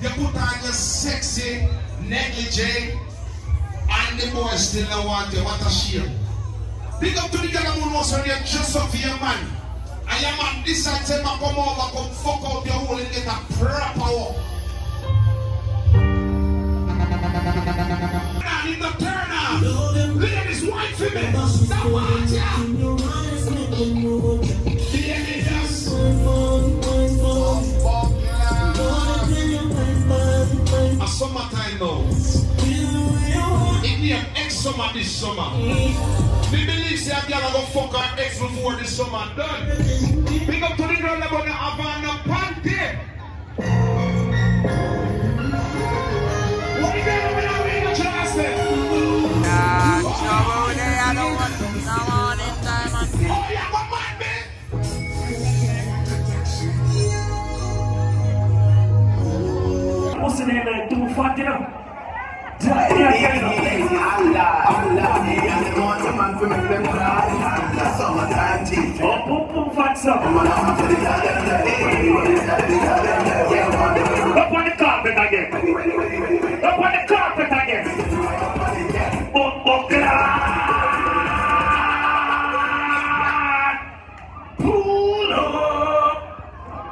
you put on your sexy negligee, and the boy still don't want you. What a shame. Big up to the girl who knows when you dress up for your man. And your man decide to come over, come fuck out your hole and get a proper walk. The turn on. Ladies, wine for me. Stop watching. Summer this summer. Mm-hmm. We believe say a girl a go fuck her ex before the summer done. Big up to the girl that gonna have on a panty. What the girl over there with the Charleston? Oh, yeah, what man, man? What's the name of it? Too fat, you know? Yeah, yeah, yeah. Oh, boom, boom, fat stuff. Up on the carpet again. Up on the carpet again. Oh, oh, God. Pull up.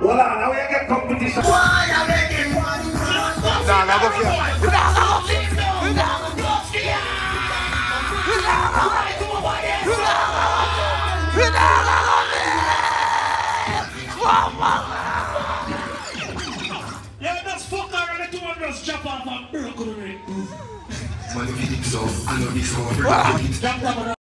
Hold on, now we get competition. Yeah, that's fuck her and the two of us chop off and broke on it. Man, if you think so, I know this one. Jump up on